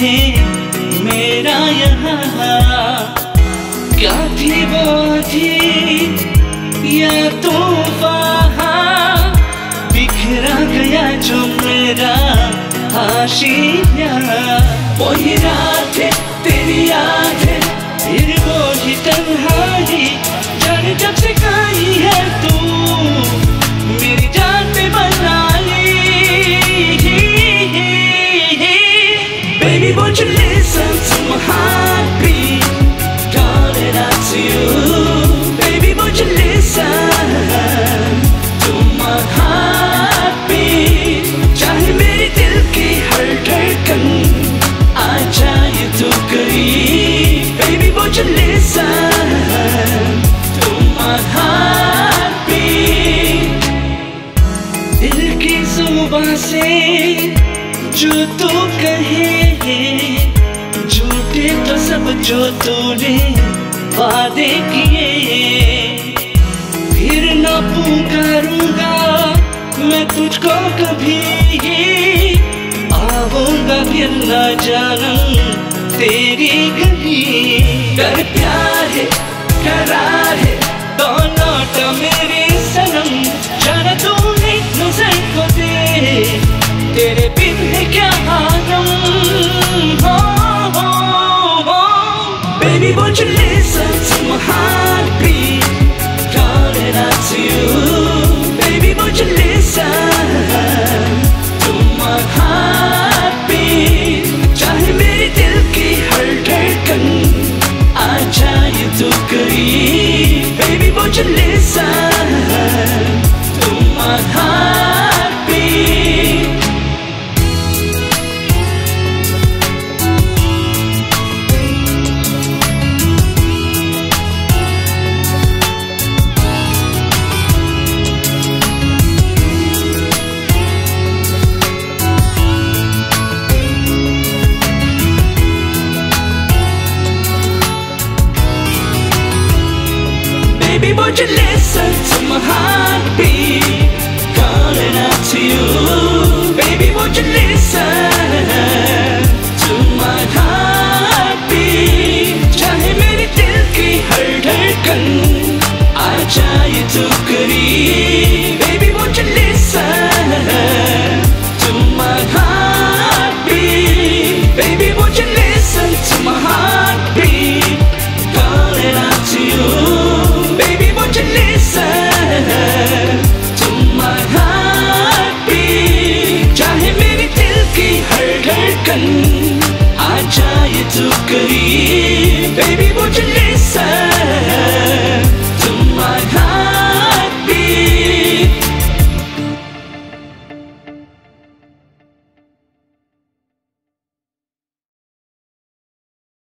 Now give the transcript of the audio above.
मेरा यहाँ। क्या थी वो थी? या तूफ़ान बिखरा गया जो मेरा आशिया वही रात है, तेरी याद है, फिर वो ही तन्हाई। जाने जब से गई Baby, won't you listen to my heartbeat? जो कहे, झूठे तो सब जो तूने वादे किए। फिर न पुकारूँगा मैं तुझको कभी। आऊँगा फिर न जानूं तेरी गली। कर प्यार है? करार Baby, won't you listen to my तो heartbeat? Baby, won't you listen to my heartbeat? Calling out to you. Baby, won't you listen to my heartbeat? चाहे मेरे दिल की हर धड़कन आ जाए तो करीब believe, baby, would you?